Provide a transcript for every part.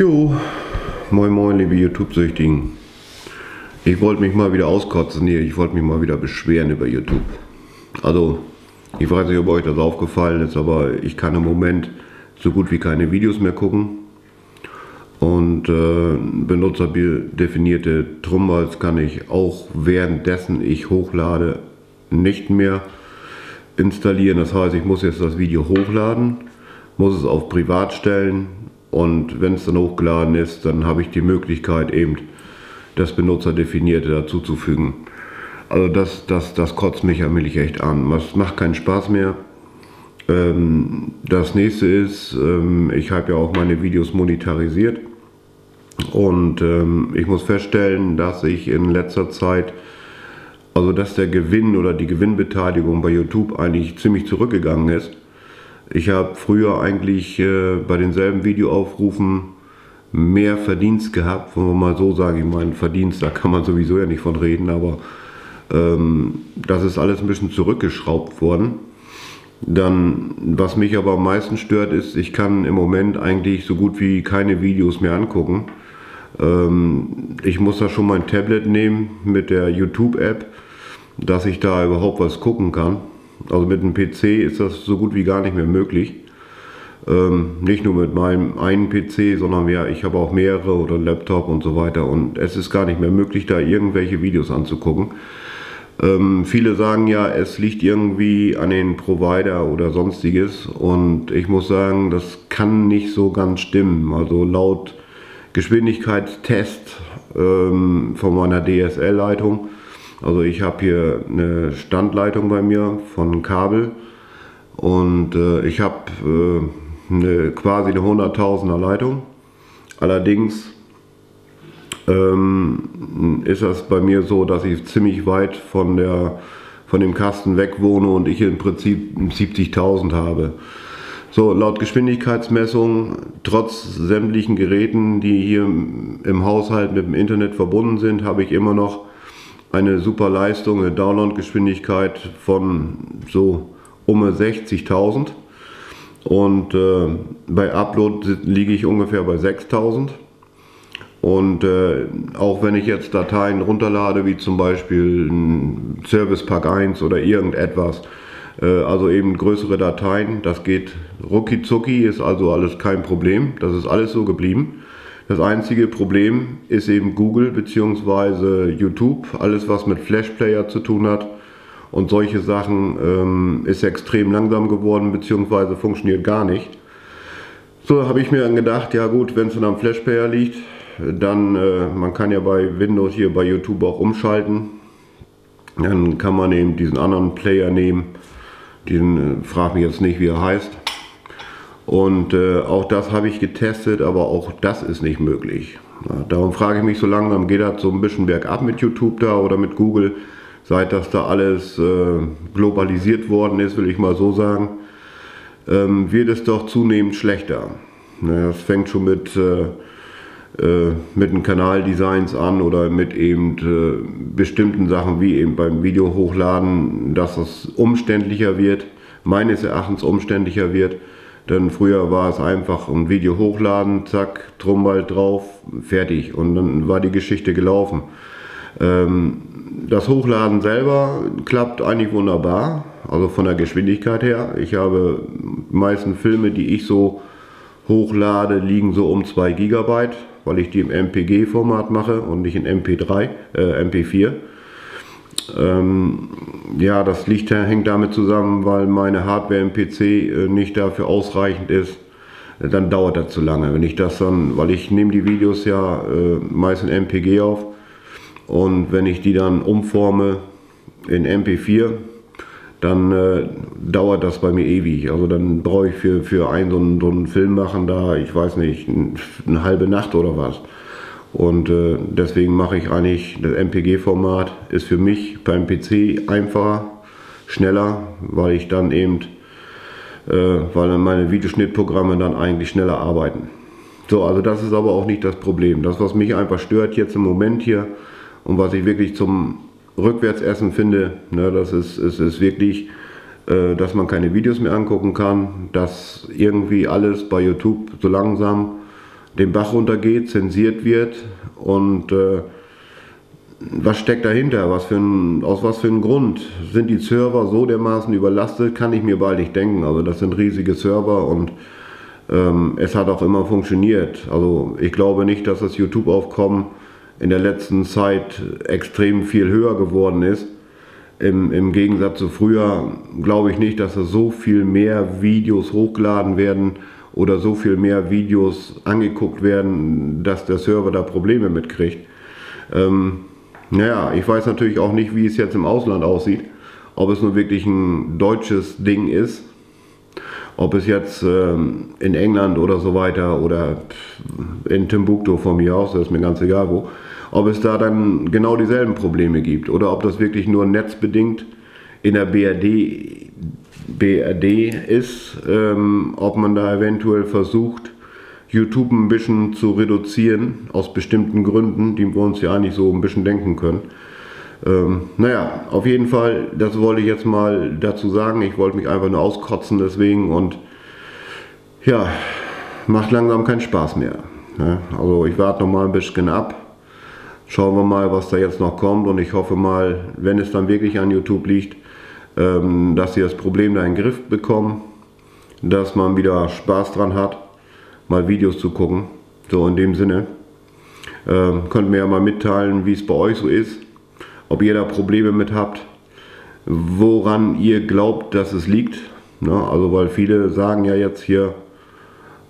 Jo, moin moin liebe YouTube-Süchtigen. Ich wollte mich mal wieder auskotzen hier, ich wollte mich mal wieder beschweren über YouTube. Also, ich weiß nicht, ob euch das aufgefallen ist, aber ich kann im Moment so gut wie keine Videos mehr gucken. Und äh, benutzerdefinierte Trumbals kann ich auch währenddessen ich hochlade nicht mehr installieren. Das heißt, ich muss jetzt das Video hochladen, muss es auf Privat stellen und wenn es dann hochgeladen ist, dann habe ich die Möglichkeit eben das Benutzerdefinierte dazuzufügen. Also das, das, das kotzt mich allmählich echt an. Das macht keinen Spaß mehr. Ähm, das nächste ist, ähm, ich habe ja auch meine Videos monetarisiert und ähm, ich muss feststellen, dass ich in letzter Zeit, also dass der Gewinn oder die Gewinnbeteiligung bei YouTube eigentlich ziemlich zurückgegangen ist. Ich habe früher eigentlich äh, bei denselben Videoaufrufen mehr Verdienst gehabt, wenn man mal so sagen, ich meine Verdienst, da kann man sowieso ja nicht von reden, aber ähm, das ist alles ein bisschen zurückgeschraubt worden. Dann, was mich aber am meisten stört, ist, ich kann im Moment eigentlich so gut wie keine Videos mehr angucken. Ähm, ich muss da schon mein Tablet nehmen mit der YouTube-App, dass ich da überhaupt was gucken kann. Also mit einem PC ist das so gut wie gar nicht mehr möglich. Ähm, nicht nur mit meinem einen PC, sondern ja, ich habe auch mehrere oder Laptop und so weiter. Und es ist gar nicht mehr möglich, da irgendwelche Videos anzugucken. Ähm, viele sagen ja, es liegt irgendwie an den Provider oder sonstiges. Und ich muss sagen, das kann nicht so ganz stimmen. Also laut Geschwindigkeitstest ähm, von meiner DSL-Leitung also ich habe hier eine Standleitung bei mir von Kabel und äh, ich habe äh, eine, quasi eine 100.000er Leitung. Allerdings ähm, ist das bei mir so, dass ich ziemlich weit von, der, von dem Kasten weg wohne und ich im Prinzip 70.000 habe. So, laut Geschwindigkeitsmessung, trotz sämtlichen Geräten, die hier im Haushalt mit dem Internet verbunden sind, habe ich immer noch eine super Leistung, eine Downloadgeschwindigkeit von so um 60.000 und äh, bei Upload liege ich ungefähr bei 6.000 und äh, auch wenn ich jetzt Dateien runterlade, wie zum Beispiel ein Service Pack 1 oder irgendetwas, äh, also eben größere Dateien, das geht rucki zucki, ist also alles kein Problem, das ist alles so geblieben. Das einzige Problem ist eben Google bzw. YouTube. Alles, was mit Flash Player zu tun hat und solche Sachen, ähm, ist extrem langsam geworden bzw. funktioniert gar nicht. So habe ich mir dann gedacht, ja gut, wenn es dann am Flash Player liegt, dann, äh, man kann ja bei Windows hier bei YouTube auch umschalten. Dann kann man eben diesen anderen Player nehmen. Diesen, äh, frag mich jetzt nicht, wie er heißt. Und äh, auch das habe ich getestet, aber auch das ist nicht möglich. Ja, darum frage ich mich so langsam, geht das so ein bisschen bergab mit YouTube da oder mit Google, seit das da alles äh, globalisiert worden ist, will ich mal so sagen, ähm, wird es doch zunehmend schlechter. Ne, das fängt schon mit, äh, äh mit den Kanaldesigns an oder mit eben äh, bestimmten Sachen wie eben beim Video hochladen, dass es umständlicher wird, meines Erachtens umständlicher wird denn früher war es einfach ein Video hochladen, zack, Trumbald drauf, fertig. Und dann war die Geschichte gelaufen. Ähm, das Hochladen selber klappt eigentlich wunderbar, also von der Geschwindigkeit her. Ich habe die meisten Filme, die ich so hochlade, liegen so um 2 GB, weil ich die im MPG-Format mache und nicht in MP3, äh, MP4. Ähm, ja, das liegt, hängt damit zusammen, weil meine Hardware im PC äh, nicht dafür ausreichend ist. Dann dauert das zu lange. Wenn ich das dann, weil ich nehme die Videos ja äh, meist in MPG auf und wenn ich die dann umforme in MP4, dann äh, dauert das bei mir ewig. Also dann brauche ich für, für einen so einen, so einen Film machen da, ich weiß nicht, eine halbe Nacht oder was. Und äh, deswegen mache ich eigentlich das MPG-Format, ist für mich beim PC einfacher, schneller, weil ich dann eben, äh, weil dann meine Videoschnittprogramme dann eigentlich schneller arbeiten. So, also das ist aber auch nicht das Problem. Das, was mich einfach stört jetzt im Moment hier und was ich wirklich zum Rückwärtsessen finde, ne, das ist, ist, ist wirklich, äh, dass man keine Videos mehr angucken kann, dass irgendwie alles bei YouTube so langsam den Bach runtergeht, zensiert wird und äh, was steckt dahinter? Was für ein, aus was für einem Grund? Sind die Server so dermaßen überlastet? Kann ich mir bald nicht denken. Also das sind riesige Server und ähm, es hat auch immer funktioniert. Also ich glaube nicht, dass das YouTube-Aufkommen in der letzten Zeit extrem viel höher geworden ist. Im, Im Gegensatz zu früher glaube ich nicht, dass es so viel mehr Videos hochgeladen werden oder so viel mehr Videos angeguckt werden, dass der Server da Probleme mitkriegt. Ähm, naja, ich weiß natürlich auch nicht, wie es jetzt im Ausland aussieht. Ob es nur wirklich ein deutsches Ding ist. Ob es jetzt ähm, in England oder so weiter oder in Timbuktu von mir aus, das ist mir ganz egal wo. Ob es da dann genau dieselben Probleme gibt oder ob das wirklich nur netzbedingt in der BRD, BRD ist. Ähm, ob man da eventuell versucht, YouTube ein bisschen zu reduzieren, aus bestimmten Gründen, die wir uns ja eigentlich so ein bisschen denken können. Ähm, naja, auf jeden Fall, das wollte ich jetzt mal dazu sagen. Ich wollte mich einfach nur auskotzen deswegen und ja, macht langsam keinen Spaß mehr. Ne? Also ich warte noch mal ein bisschen ab. Schauen wir mal, was da jetzt noch kommt und ich hoffe mal, wenn es dann wirklich an YouTube liegt, dass sie das Problem da in den Griff bekommen, dass man wieder Spaß dran hat mal Videos zu gucken. So in dem Sinne. Ähm, könnt mir ja mal mitteilen, wie es bei euch so ist. Ob ihr da Probleme mit habt. Woran ihr glaubt, dass es liegt. Ne? Also weil viele sagen ja jetzt hier,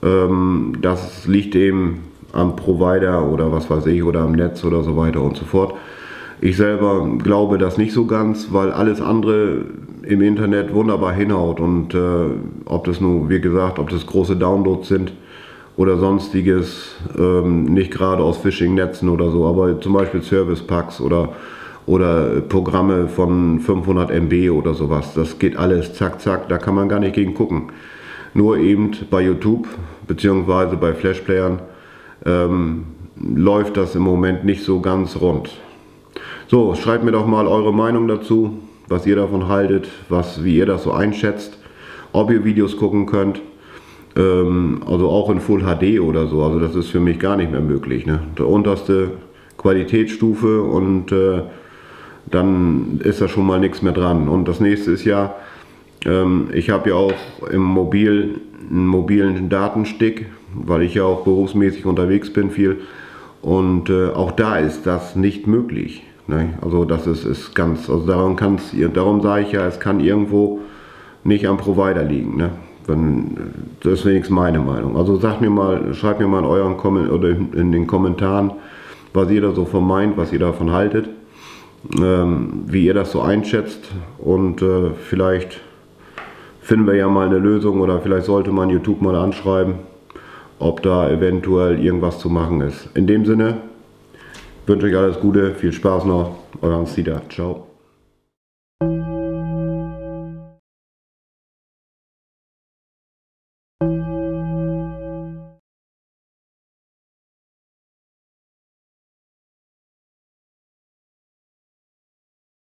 ähm, das liegt eben am Provider oder was weiß ich oder am Netz oder so weiter und so fort. Ich selber glaube das nicht so ganz, weil alles andere im Internet wunderbar hinhaut und äh, ob das nur, wie gesagt, ob das große Downloads sind, oder sonstiges, ähm, nicht gerade aus Phishing-Netzen oder so, aber zum Beispiel Service-Packs oder, oder Programme von 500 MB oder sowas. Das geht alles zack, zack, da kann man gar nicht gegen gucken. Nur eben bei YouTube bzw. bei Flashplayern ähm, läuft das im Moment nicht so ganz rund. So, schreibt mir doch mal eure Meinung dazu, was ihr davon haltet, was, wie ihr das so einschätzt, ob ihr Videos gucken könnt. Ähm, also auch in Full HD oder so. Also das ist für mich gar nicht mehr möglich. Ne? Der unterste Qualitätsstufe und äh, dann ist da schon mal nichts mehr dran. Und das nächste ist ja, ähm, ich habe ja auch im Mobil einen mobilen Datenstick, weil ich ja auch berufsmäßig unterwegs bin viel. Und äh, auch da ist das nicht möglich. Ne? Also das ist, ist ganz, also darum, kann's, darum sage ich ja, es kann irgendwo nicht am Provider liegen. Ne? Wenn, das ist wenigstens meine Meinung. Also sagt mir mal, schreibt mir mal in euren Kommentaren oder in den Kommentaren, was ihr da so von meint, was ihr davon haltet, ähm, wie ihr das so einschätzt und äh, vielleicht finden wir ja mal eine Lösung oder vielleicht sollte man YouTube mal anschreiben, ob da eventuell irgendwas zu machen ist. In dem Sinne wünsche ich alles Gute, viel Spaß noch, euer Hans Dieter. Ciao.